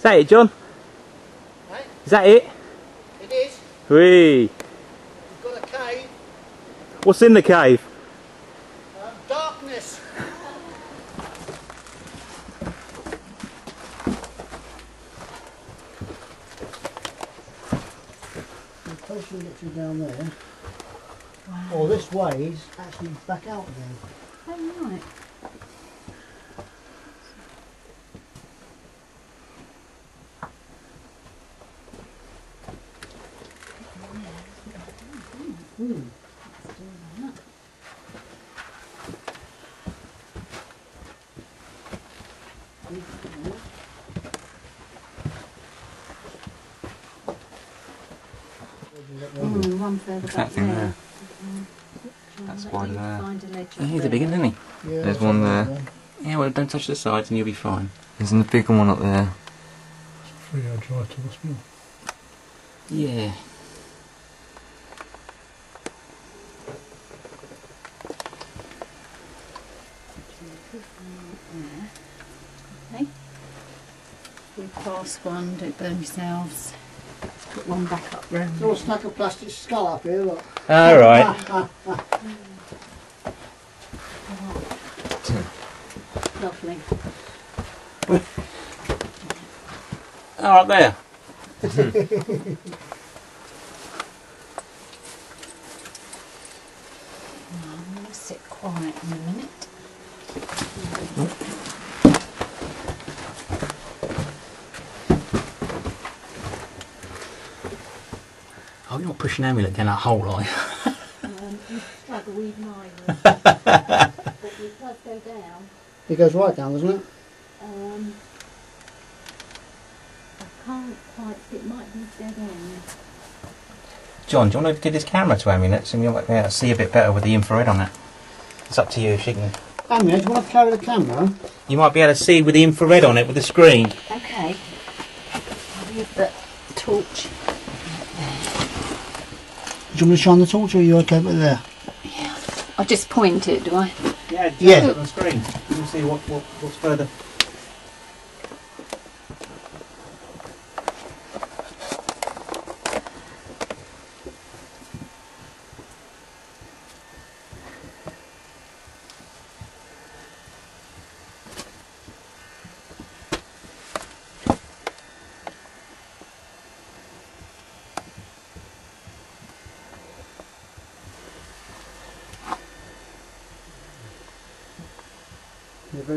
Is that it, John? Right? Is that it? It is. Whee! You've got a cave. What's in the cave? Um, darkness. The closer we get you down there, or this way is actually back out again. Oh, right. Hmm. One further back That thing there. there. That's one there. Find a Yeah, he's a there. big one, isn't he? Yeah, There's one another there. Yeah, well, don't touch the sides and you'll be fine. There's a bigger one up there. Three hour drive to hospital. Yeah. Okay. We pass one, don't burn yourselves. Let's put one back up round. Little stack of plastic skull up here, look. All right. Lovely. Oh, up there. Now, I'm going to sit quiet in a minute. You're amulet down that hole, are you? Um, you struggle even I will. but it does go down. It goes right down, doesn't it? Um, I can't quite it might be dead end. John, do you want to do this camera to amulets and you'll be able to see a bit better with the infrared on it? It's up to you if you can. Amy, do you want to carry the camera? You might be able to see with the infrared on it with the screen. Okay. I'll leave the torch. Do you want me to shine the torch or are you okay with there? Yeah. I'll just point it, do I? Yeah, Yeah. on the screen. You can see what, what what's further.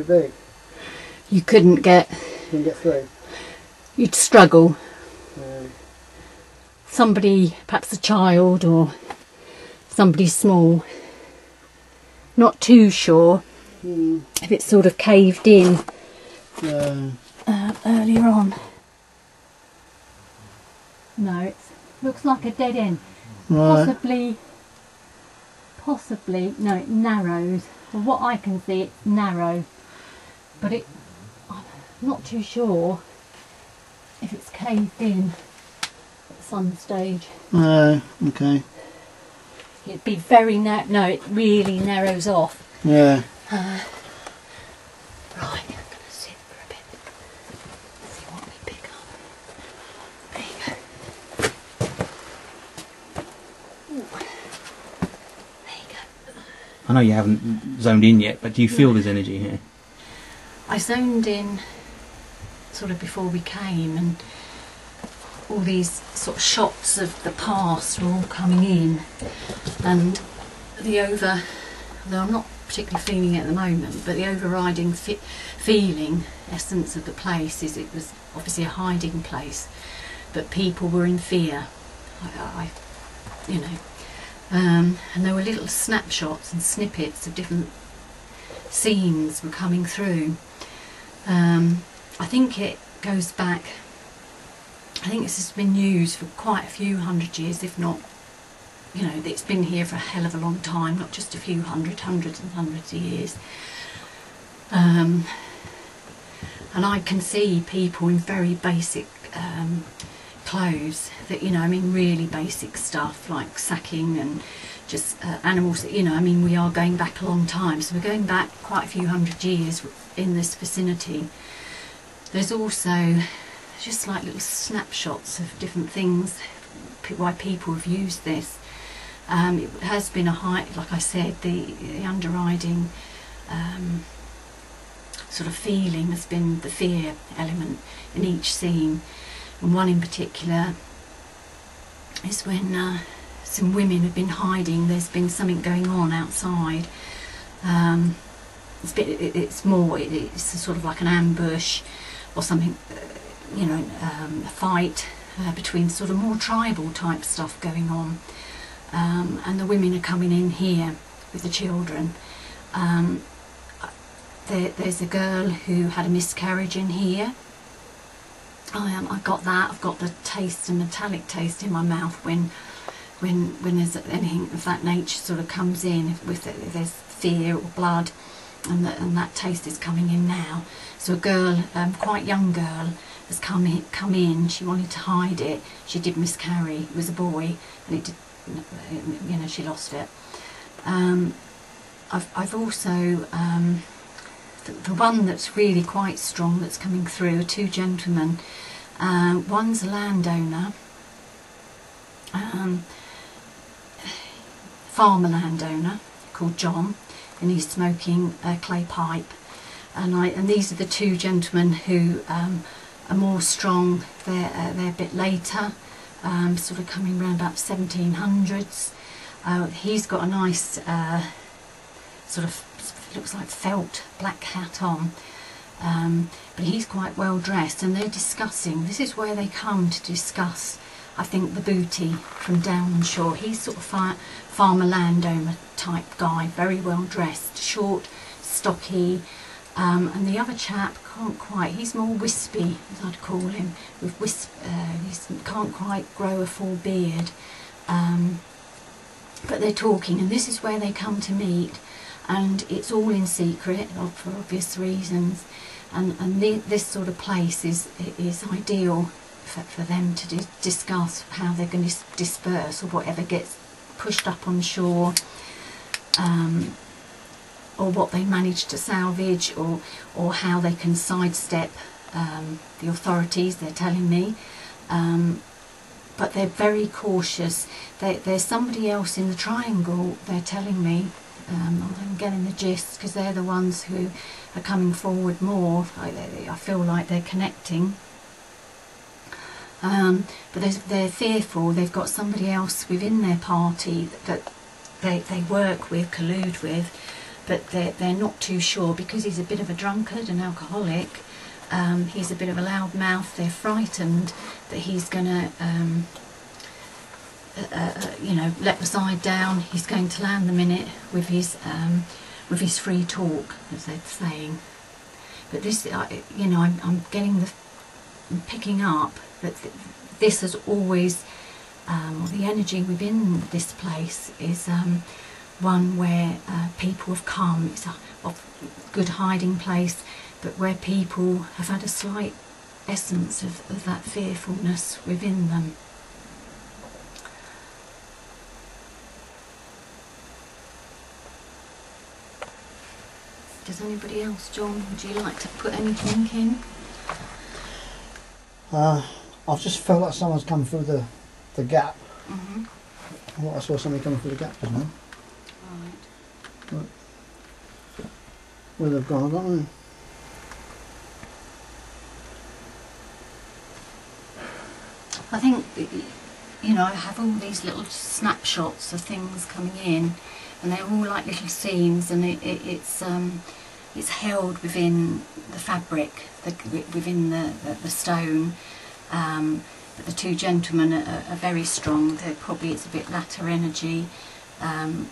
Very. You couldn't get, You can get through. you'd struggle. Um, Somebody, perhaps a child or somebody small. Not too sure hmm, if it's sort of caved in uh, uh, earlier on. No, it looks like a dead end. right. Possibly, possibly, no, it narrows. From what I can see, it's narrow. But it, I'm not too sure if it's caved in at some stage. Uh, okay. It'd be very narrow. No, it really narrows off. Yeah. Uh, right, I'm going to sit for a bit. See what we pick up. There you go. Ooh. There you go. I know you haven't zoned in yet, but do you feel there's energy here? I zoned in sort of before we came and all these sort of shots of the past were all coming in. And the over though I'm not particularly feeling it at the moment but the overriding feeling essence of the place is it was obviously a hiding place but people were in fear. I, I you know um, and there were little snapshots and snippets of different scenes were coming through um, I think it goes back. I think this has been used for quite a few hundred years, if not, you know, it's been here for a hell of a long time, not just a few hundred, hundreds and hundreds of years. Um, and I can see people in very basic um, clothes that, you know, I mean, really basic stuff like sacking and just uh, animals, that, you know, I mean, we are going back a long time. So we're going back quite a few hundred years in this vicinity. There's also just like little snapshots of different things, why people have used this. Um, it has been a high, like I said, the, the underriding um, sort of feeling has been the fear element in each scene. And one in particular is when uh, some women have been hiding. There's been something going on outside. Um, it's, bit, it, it's more, it, it's sort of like an ambush or something, uh, you know, um, a fight uh, between sort of more tribal type stuff going on. Um, and the women are coming in here with the children. Um, there, there's a girl who had a miscarriage in here. I um, I got that. I've got the taste, a metallic taste in my mouth when, when when there's anything of that nature sort of comes in. If, with if there's fear or blood, and that and that taste is coming in now. So a girl, um, quite young girl, has come in, come in. She wanted to hide it. She did miscarry. It was a boy, and it did, you know, she lost it. Um, I've I've also um, the, the one that's really quite strong that's coming through are two gentlemen. Uh, one's a landowner, um, farmer landowner called John, and he's smoking a clay pipe. And I and these are the two gentlemen who um, are more strong. They're uh, they're a bit later, um, sort of coming around about 1700s. Uh, he's got a nice uh, sort of looks like felt black hat on. Um, but he's quite well dressed and they're discussing, this is where they come to discuss, I think, the booty from Downshore. He's sort of fi- farmer landowner type guy, very well dressed, short, stocky. Um, and the other chap can't quite, he's more wispy, as I'd call him, with wisp, uh, he can't quite grow a full beard. Um, but they're talking, and this is where they come to meet and it's all in secret for obvious reasons and, and the, this sort of place is is ideal for, for them to di- discuss how they're going to disperse or whatever gets pushed up on shore um, or what they manage to salvage or or how they can sidestep um, the authorities they're telling me um, but they're very cautious they, there's somebody else in the triangle they're telling me um, I'm getting the gist because they're the ones who are coming forward more. I, I feel like they're connecting. Um, but they're, they're fearful. They've got somebody else within their party that they, they work with, collude with, but they're, they're not too sure because he's a bit of a drunkard, an alcoholic. Um, he's a bit of a loud mouth. They're frightened that he's going to um, uh, you know, let the side down. He's going to land the minute with his um, with his free talk, as they're saying. But this, uh, you know, I'm, I'm getting the, I'm picking up that this has always, um, the energy within this place is um, one where uh, people have come. It's a, a good hiding place, but where people have had a slight essence of, of that fearfulness within them. Does anybody else, John, would you like to put anything in? Uh, I've just felt like someone's come through the, the gap. Mm-hmm. I thought I saw somebody coming through the gap just now. Right. Where they've gone, I don't know. I think, you know, I have all these little snapshots of things coming in, and they're all like little scenes, and it, it, it's um, it's held within the fabric, the, within the, the, the stone. Um, but the two gentlemen are, are very strong. They're probably it's a bit latter energy. Um,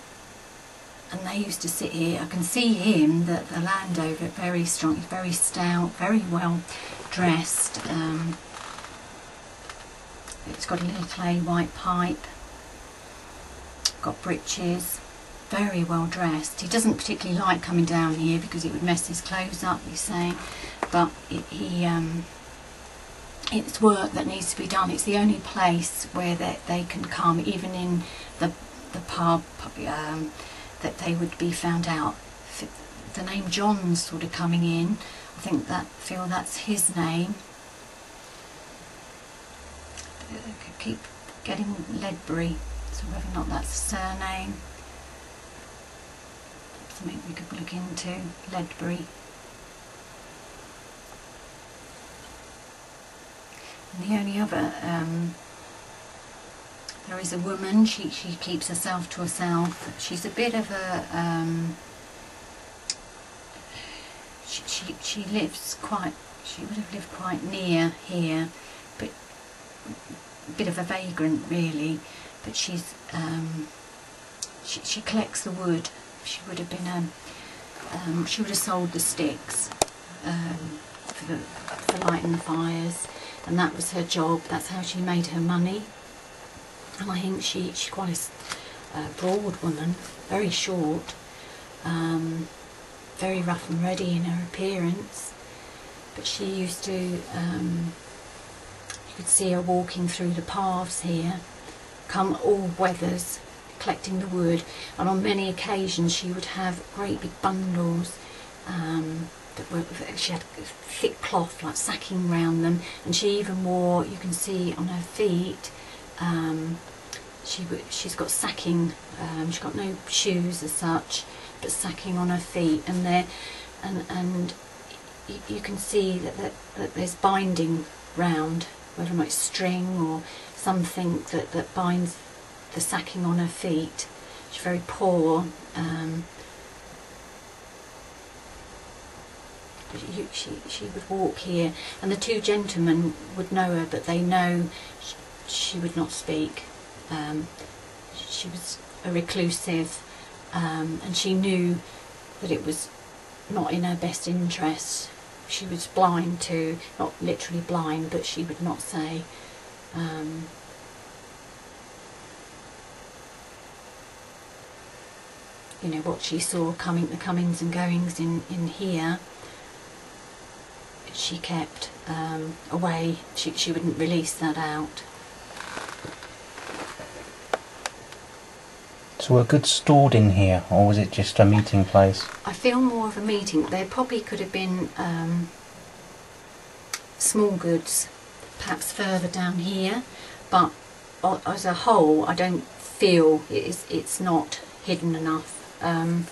and they used to sit here. I can see him, the, the landowner, very strong. He's very stout, very well dressed. Um, it's got a little clay white pipe. Got breeches. Very well dressed. He doesn't particularly like coming down here because it would mess his clothes up. He's saying, but it, he um, it's work that needs to be done. It's the only place where they, they can come, even in the the pub, um, that they would be found out. The name John's sort of coming in. I think that feel that's his name. Could keep getting Ledbury, so whether or not that's a surname. Something we could look into, Ledbury. And the only other, um, there is a woman, she, she keeps herself to herself. She's a bit of a, um, she, she, she lives quite, she would have lived quite near here, but a bit of a vagrant really. But she's, um, she, she collects the wood. She would have been a, um, she would have sold the sticks um, for, the, for lighting the fires, and that was her job. That's how she made her money. And I think she she's quite a uh, broad woman, very short, um, very rough and ready in her appearance. But she used to, um, you could see her walking through the paths here, come all weathers, collecting the wood. And on many occasions she would have great big bundles um, that she had thick cloth like sacking round them. And she even wore, you can see on her feet, um, she, she's got sacking. Um, she's got no shoes as such, but sacking on her feet, and there, and and you can see that, that, that there's binding round, whether it's string or something that, that binds the sacking on her feet. She's very poor. Um, you, she, she would walk here, and the two gentlemen would know her, but they know sh- she would not speak. Um, she was a reclusive, um, and she knew that it was not in her best interest. She was blind to, not literally blind, but she would not say. Um, you know what she saw coming, the comings and goings in in here she kept um, away. She, she wouldn't release that out. So were goods stored in here, or was it just a meeting place? I feel more of a meeting. There probably could have been um, small goods, perhaps further down here, but as a whole, I don't feel it is, it's not hidden enough. Um,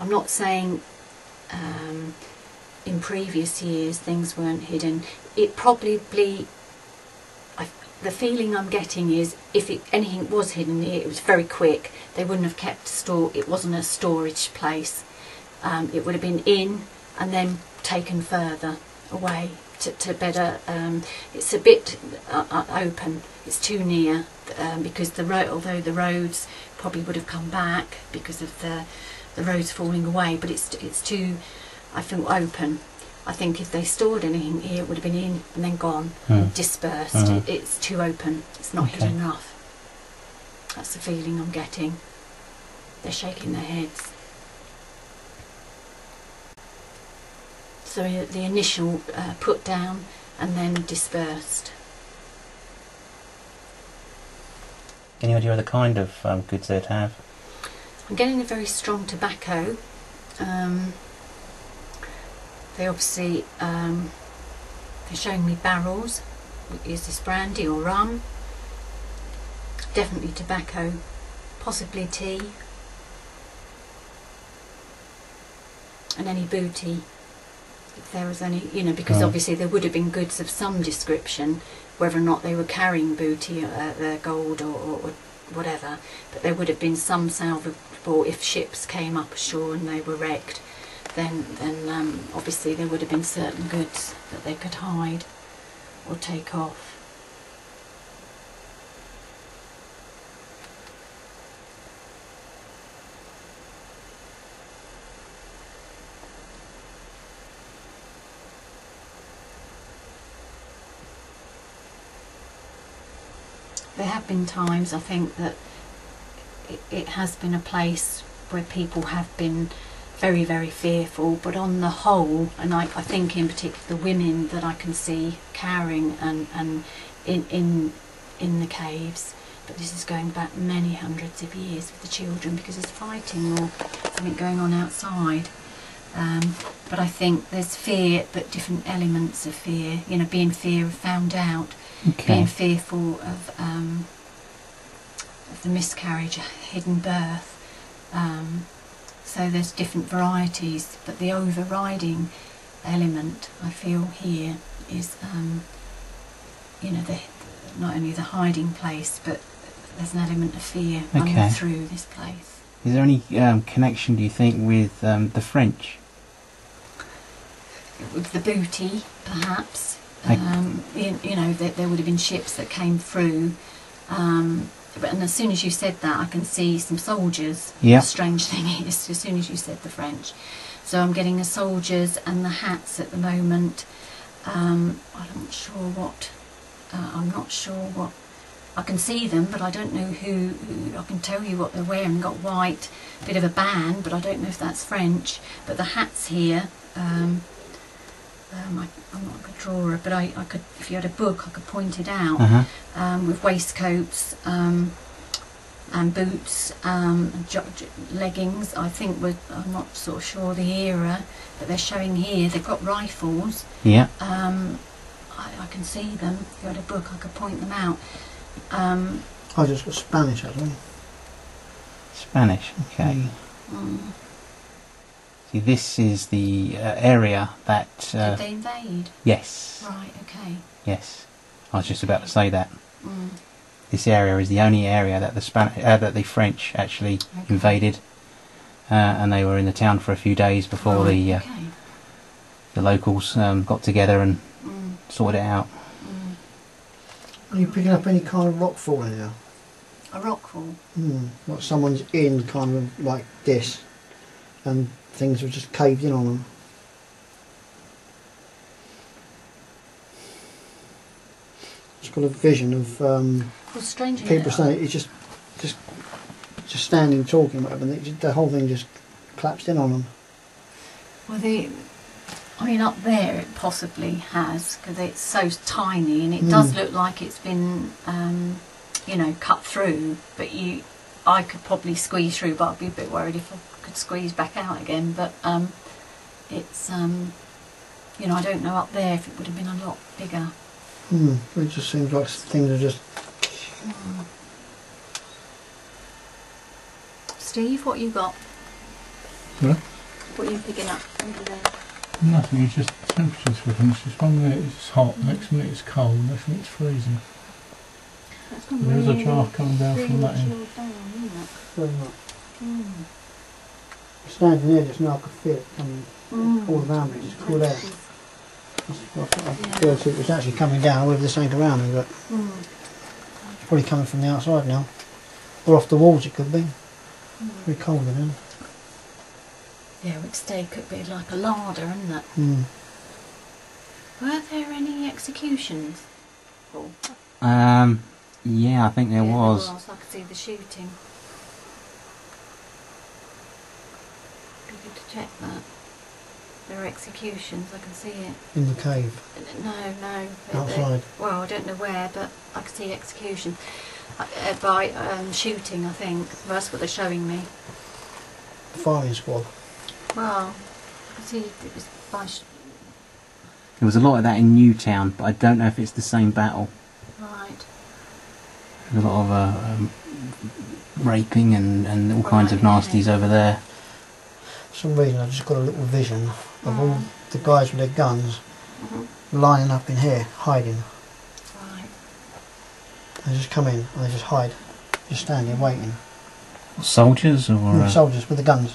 I'm not saying um, in previous years things weren't hidden. It probably, the feeling I'm getting is if it, anything was hidden it was very quick. They wouldn't have kept store. It wasn't a storage place. Um, it would have been in and then taken further away to, to better. Um, it's a bit uh, uh, open. It's too near um, because the road, although the roads probably would have come back because of the the roads falling away, but it's it's too, I feel open. I think if they stored anything here, it would have been in and then gone, Hmm. dispersed. It, it's too open. It's not Okay. hidden enough. That's the feeling I'm getting. They're shaking their heads. So the initial uh, put down and then dispersed. Any idea of the kind of um, goods they'd have? I'm getting a very strong tobacco. Um, they obviously um, they're showing me barrels. Is this brandy or rum? Definitely tobacco, possibly tea, and any booty. If there was any, you know, because Mm. obviously there would have been goods of some description, whether or not they were carrying booty, uh, uh, gold or, or, or whatever, but there would have been some salvageable if ships came up ashore and they were wrecked. Then, then um, obviously there would have been certain goods that they could hide or take off. There have been times I think that it, it has been a place where people have been very, very fearful, but on the whole, and I, I think in particular the women that I can see cowering and, and in, in, in the caves, but this is going back many hundreds of years with the children because there's fighting or something going on outside. Um, but I think there's fear, but different elements of fear. You know, being fear of found out, Okay. being fearful of um, of the miscarriage, a hidden birth. Um, so there's different varieties, but the overriding element I feel here is, um, you know, the not only the hiding place, but there's an element of fear running Okay. through this place. Is there any um, connection, do you think, with um, the French? With the booty, perhaps. Um, you, you know, there, there would have been ships that came through. Um, but and as soon as you said that, I can see some soldiers. Yeah. The strange thing is, as soon as you said the French, so I'm getting the soldiers and the hats at the moment. Um, I'm not sure what. Uh, I'm not sure what. I can see them, but I don't know who, who. I can tell you what they're wearing. Got white, bit of a band, but I don't know if that's French. But the hats here. Um, um, I, I'm not a good drawer, but I, I could, if you had a book, I could point it out Uh huh. um, with waistcoats um, and boots, um, and jo- jo- leggings. I think we're, I'm not sort of sure the era, but they're showing here. They've got rifles. Yeah. Um, I, I can see them. If you had a book, I could point them out. Um, I just got Spanish actually. Spanish. Okay. mm, See, this is the uh, area that. Uh, did they invade? yes. Right. Okay. Yes. I was just about to say that. Mm, This area is the only area that the Span- uh, that the French actually Okay. invaded, uh, and they were in the town for a few days before right, the uh, okay. the locals um, got together and Mm, sorted it out. mm. Are you picking up any kind of rockfall here? A rockfall. Hmm. Like someone's in kind of like this, and things have just caved in on them. Just got a vision of um, Well, people saying it's just, just, just standing talking, whatever. And just, the whole thing just collapsed in on them. Well, the, I mean, up there it possibly has because it's so tiny, and it does Mm. look like it's been, um, you know, cut through. But you, I could probably squeeze through, but I'd be a bit worried if I could squeeze back out again. But um, it's, um, you know, I don't know up there if it would have been a lot bigger. Hmm. It just seems like things are just. Steve, what you got? Yeah. What are you picking up over there? Nothing, it's just temperatures for things. It's one minute it's hot, next minute it's cold, next minute it's freezing. That's gone There is a really, draft coming down from that end. chilled down, isn't it? Very much. Mm. Standing there just now, I could feel it coming Mm. all around me. Just cool air. Temperatures. I I feel as if it was actually coming down with this ain't around me, but Mm. it's probably coming from the outside now. Or off the walls it could be. Mm. Very cold in there. Yeah, which day could be like a larder, isn't it? Hmm. Were there any executions? Paul? Um, yeah, I think there Yeah, was. I could see the shooting. Be good to check that. There are executions, I can see it. In the cave. No, no. Outside. they- well, I don't know where, but I can see execution. Uh, uh, by um, shooting, I think. Well, that's what they're showing me. Firing squad. Well, I can see it was by... Sh- There was a lot of that in Newtown, but I don't know if it's the same battle. right. There's a lot of uh, um, raping and, and all kinds of Right, nasties over there. For some reason I just got a little vision of all Mm. the guys with their guns hmm lining up in here, hiding. Right. They just come in and they just hide. Just stand there waiting. Soldiers or Mm, uh, Soldiers with the guns.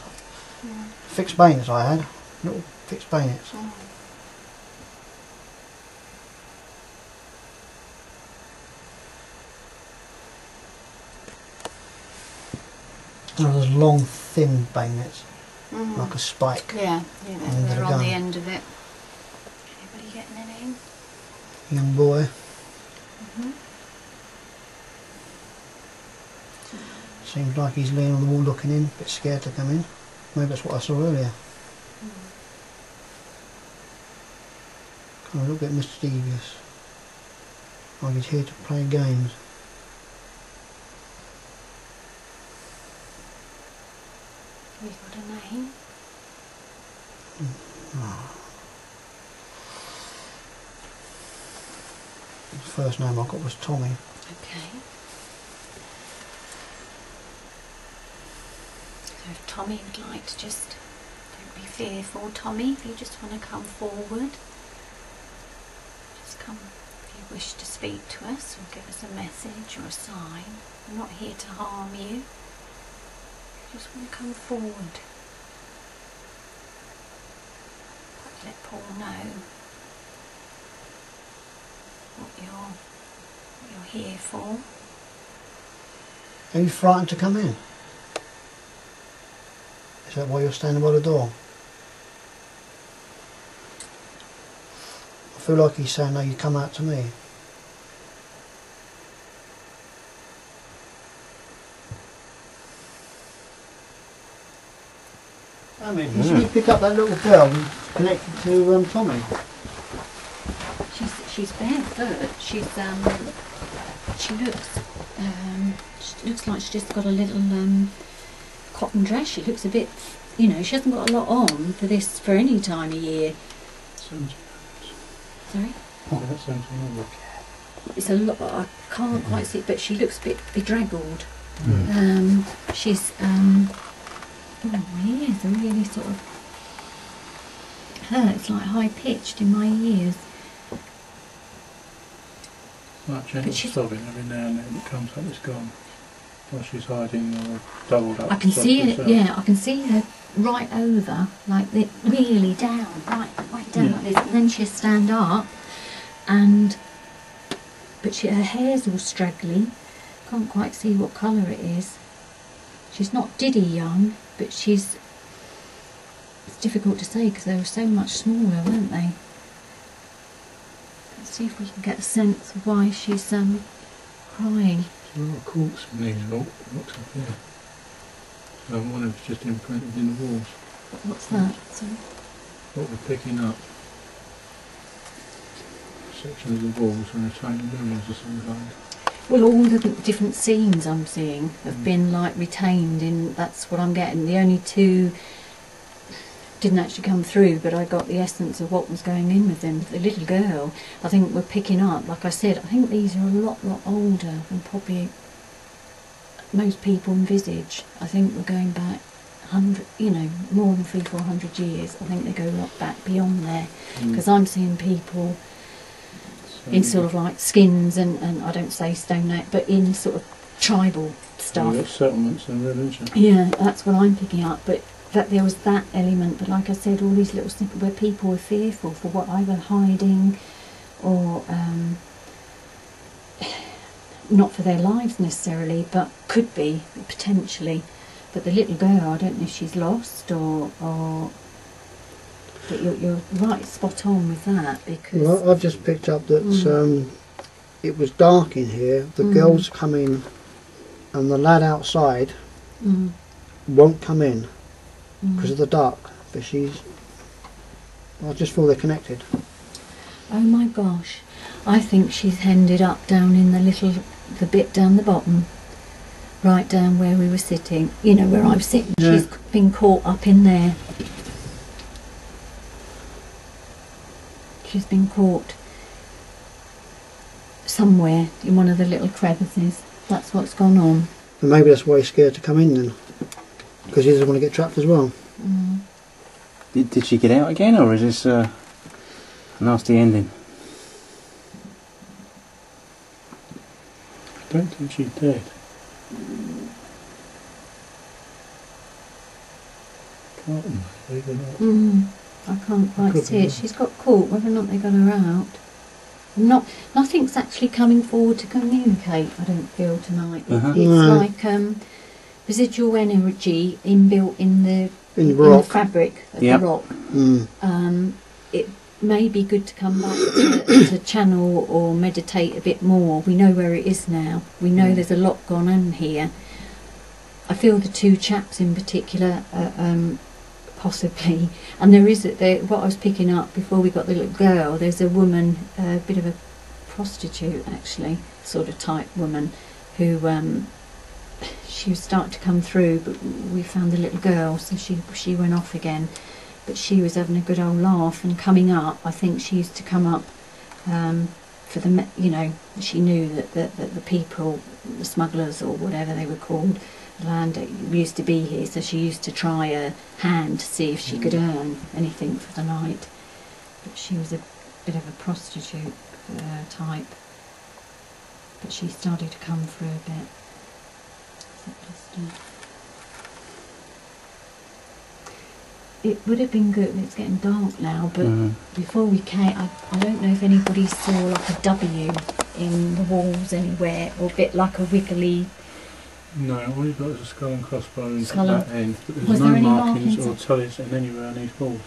Yeah. Fixed bayonets I had. Little fixed bayonets. Mm. And those long, thin bayonets, Mm. like a spike. Yeah, yeah, they're, they're on gun. the end of it. Anybody getting any? Young boy. Mhm. Seems like he's leaning on the wall looking in, a bit scared to come in. Maybe that's what I saw earlier. Kind of a little bit mischievous. Like he's here to play games. We've got a name. The first name I got was Tommy. Okay. So if Tommy would like to just, don't be fearful, Tommy, if you just want to come forward, just come if you wish to speak to us or give us a message or a sign. We're not here to harm you. You just want to come forward. Let Paul know what you're, what you're here for. Are you frightened to come in? Is that why you're standing by the door? I feel like he's saying, no, you come out to me. I mean, you see, pick up that little bell connected to um, Tommy. She's she's barefoot. She's um she looks um she looks like she's just got a little um cotton dress. She looks a bit you know, she hasn't got a lot on for this for any time of year. Sounds, Sorry? oh, that sounds horrible. It's a lot I can't quite see it, but she looks a bit bedraggled. Mm. Um she's um oh my ears are really sort of hurts like high pitched in my ears. Like gentle sobbing every now and then it comes up, it's gone. While she's hiding or doubled up. I can see it. herself. Yeah, I can see her right over, like the, really down, right, right down Yeah. like this. And then she'll stand up, and but she, her hair's all straggly. Can't quite see what colour it is. She's not diddy young, but she's. Difficult to say because they were so much smaller, weren't they? Let's see if we can get a sense of why she's um crying. Lot of corks in these rock, rocks up here. So one of it's just imprinted in the walls. What's that? Sorry. What we're picking up. Sections of the walls and retaining mirrors or some kind. Well, all the different scenes I'm seeing have Mm. been like retained in. That's what I'm getting. The only two didn't actually come through, but I got the essence of what was going in with them. The little girl, I think we're picking up. Like I said, I think these are a lot, lot older than probably most people envisage. I think we're going back hundred, you know, more than three, four hundred years. I think they go a lot back beyond there Mm. because I'm seeing people So in sort of like skins and, and I don't say stone age, but in sort of tribal stuff. settlements and religion. Yeah, that's what I'm picking up. But that there was that element. But like I said, all these little snippets where people were fearful for what either hiding or um, not for their lives necessarily, but could be potentially. But the little girl, I don't know if she's lost or or. But you're, you're right, spot on with that because. Well, I've just picked up that Mm. um, it was dark in here. The Mm. girls come in, and the lad outside Mm, won't come in mm. because of the dark. But she's. I just feel they're connected. Oh my gosh. I think she's ended up down in the little, the bit down the bottom, right down where we were sitting. You know, where I'm sitting. Yeah. She's been caught up in there. She's been caught somewhere in one of the little crevices. That's what's gone on. And maybe that's why he's scared to come in then, because he doesn't want to get trapped as well. Mm. Did, did she get out again, or is this uh, a nasty ending? I don't think she did. Carlton, maybe they're. Mm. I can't quite Could see it. She's got caught. Whether or not they got her out. Not, nothing's actually coming forward to communicate. I don't feel tonight. Uh-huh. It's No. like um, residual energy inbuilt in the In the in the rock. fabric of Yep. the rock. Mm. Um, it may be good to come back to, to channel or meditate a bit more. We know where it is now. We know Mm. there's a lot gone on here. I feel the two chaps in particular, uh, um, possibly, and there is a, there, what I was picking up before we got the little girl. There's a woman, a bit of a prostitute actually, sort of type woman, who um, she was starting to come through, but we found the little girl, so she she went off again. but she was having a good old laugh and coming up. I think she used to come up um, for the, you know, she knew that the, that the people, the smugglers or whatever they were called, land used to be here, so she used to try a hand to see if she could earn anything for the night. But she was a bit of a prostitute uh, type. But she started to come through a bit. It It would have been good. It's getting dark now, but Mm. before we came, I, I don't know if anybody saw like a W in the walls anywhere, or a bit like a wiggly. No, all you've got is a skull and crossbones Skull at that end, but there's Was no there any markings or markings? in anywhere on these walls.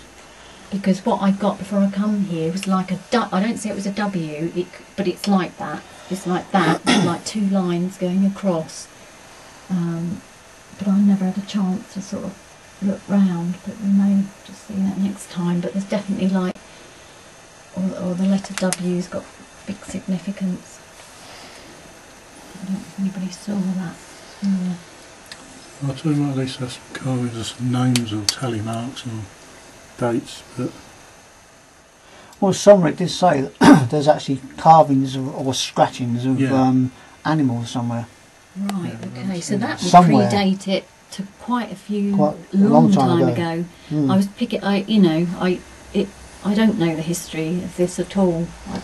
Because what I got before I come here was like a du- I don't say it was a W, it, but it's like that. It's like that, like two lines going across. Um, but I never had a chance to sort of look round. But we may just see that next time. But there's definitely like, or, or the letter W's got big significance. I don't know if anybody saw that. Yeah. I'll tell you what, at least that's carved as names or tally marks or dates, but Well, Somerick did say that there's actually carvings of, or scratchings of Yeah. um, animals somewhere. Right, okay, so that would Somewhere. predate it to quite a few Quite a long, long time time, ago. ago. Mm. I was picking, I you know, I it, I don't know the history of this at all. I,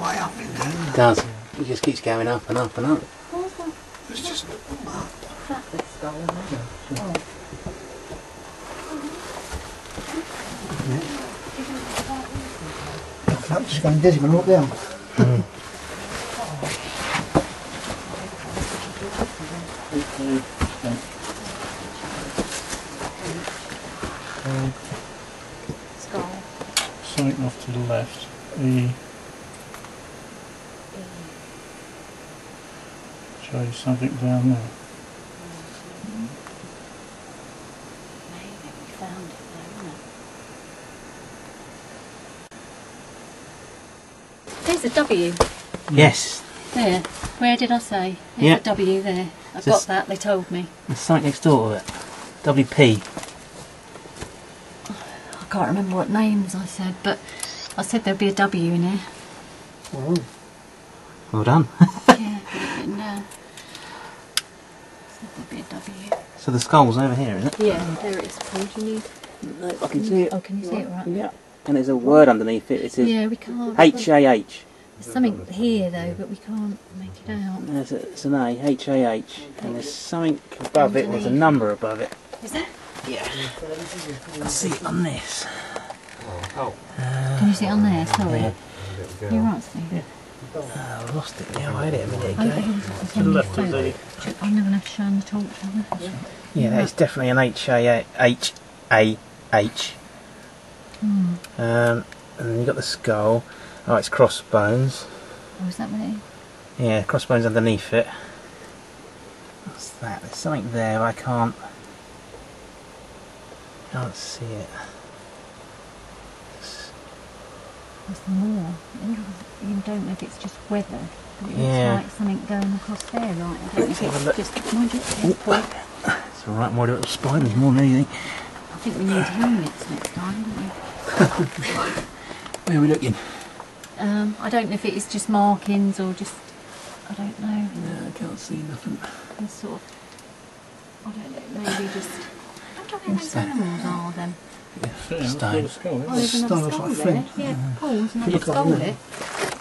way up in there. It does. It just keeps going up and up and up. It's just that this skull, oh, Just going down. skull. something off to the left. E shows something down there. Maybe we found it there, isn't it? There's a W Yes. there. Where did I say? There's Yeah. W there. I've Just- got that. They told me. There's something next door to it. WP. I can't remember what names I said, but I said there'd be a W in here. Oh, Well done. yeah, put it in There. There'd be a W. so the skull's over here, isn't it? Yeah, there it is. Paul, do you need? No, I can see it. Oh, can you see it right? Yeah. And there's a word underneath it. It says Yeah, we can't. H A H. There's something here though, but we can't make it out. There's a, it's an A, H A H, and there's something above it. There's a number above it. Is there? Yeah. I can see it on this. Oh. Can you see it on there? Sorry. You're right, Steve. Oh, I lost it now. I had it a minute Oh, ago. it's To the left of the. I'm never going to shine the torch, am I? Yeah, that's definitely an H A H A H. Hmm. Um, and then you've got the skull. Oh, it's crossbones. Oh, is that what? Yeah, crossbones underneath it. What's that? There's something there, but I can't. Can't see it. It's- There's more. You don't know if it's just weather. But it Yeah. looks like something going across there, right? I don't know Let's have a it's look. just... Mind It's alright, more little spiders more than anything. I think we need helmets next time, don't we? Where are we looking? Um, I don't know if it is just markings or just... I don't know. No, I can't see nothing. It's sort of... I don't know, maybe just... I don't know those animals are then. Stone. Oh, there's another Stone looks skull like there. flint. Yeah, Paul, there's another Look skull up there.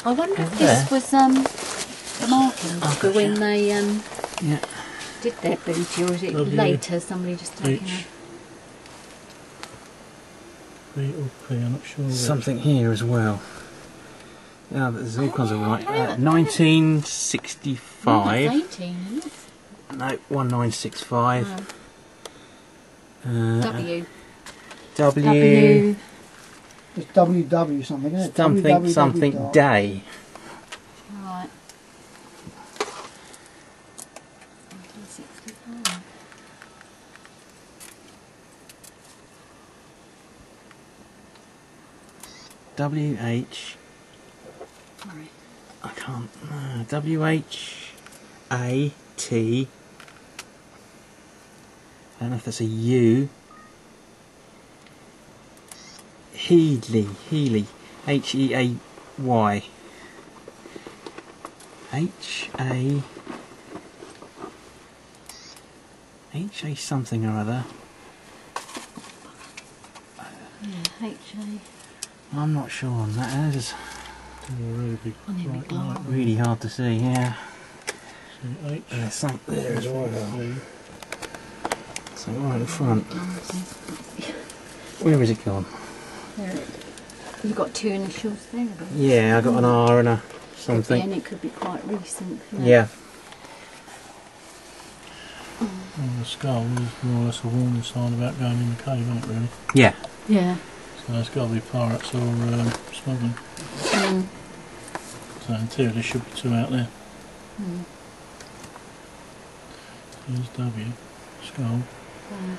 I wonder if There. this was um, the markings for when they um, Yeah. did their booty, or is it W. later somebody just taken H. a... B or P, I'm not sure. Something here as well. Yeah, there's all kinds of right. yeah. Uh, Oh, 1965. that's 18. No, 1965. Oh, Uh, W. W. W. it's WW something, isn't it? Something, something dot- day. Right. 1965. W H. Sorry. I can't. Uh, W H A T. I don't know if that's a U. Headley, Healy, H E A Y. H A. H A something or other. Yeah, H A. I'm not sure on that. That is really big bright light. light. really hard to see. Yeah. See, H. There's some there as well. C. So right in the front. Where is it gone? There. You've got two initials there. haven't? Yeah, I got an R and a something. and it could be quite recent. couldn't? Yeah. Well, the skull is more or less a warning sign about going in the cave, isn't it, really? Yeah. Yeah. So it's got to be pirates or um, smuggling. Mm. In theory there should be two out there. Mm. Here's W. Skull. Uh,